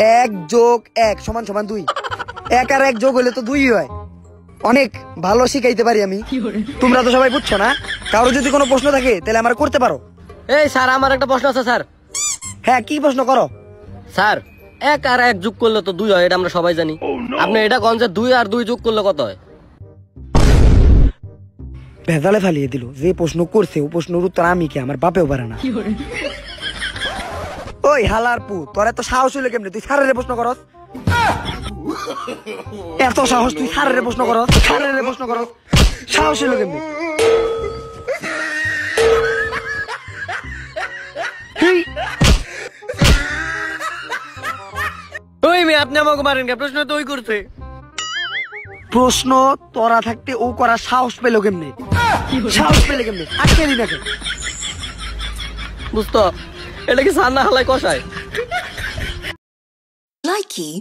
এক যোগ এক সমান সমান দুই। এক আর এক যোগ হলে তো দুই হয়। অনেক ভালো শিখাইতে পারি আমি। তোমরা তো সবাই বুঝছ না? কারও যদি কোনো প্রশ্ন থাকে তাহলে আমার করতে পারো। এই স্যার আমার একটা প্রশ্ন আছে স্যার। হ্যাঁ কি প্রশ্ন করো? স্যার এক আর এক যোগ করলে তো দুই হয় এটা আমরা সবাই জানি। আপনি এটা কোন যে দুই আর দুই যোগ করলে কত হয়? ভেজালে ফালিয়ে দিল। যে প্রশ্ন করছে ও প্রশ্নের উত্তর আমি কি আমার বাপেও পারে না। ওই হালার পু তোর এত সাহস হইল কেমনে? তুই সারের প্রশ্ন করস। এত সাহস তুই সারের প্রশ্ন করস সারের প্রশ্ন করস। সাহস হইল কেমনে? হেই, ওই মেয়ে আপনি আমাকে মারেন কে প্রশ্ন তো ওই করছে। প্রশ্ন তোরা থাকতে ও করার সাহস পেল কেমনে? সাহস পেলে কেমনে? আজকে দিন বুঝতো? এটা কি সান্না হালায় কষায়। Likey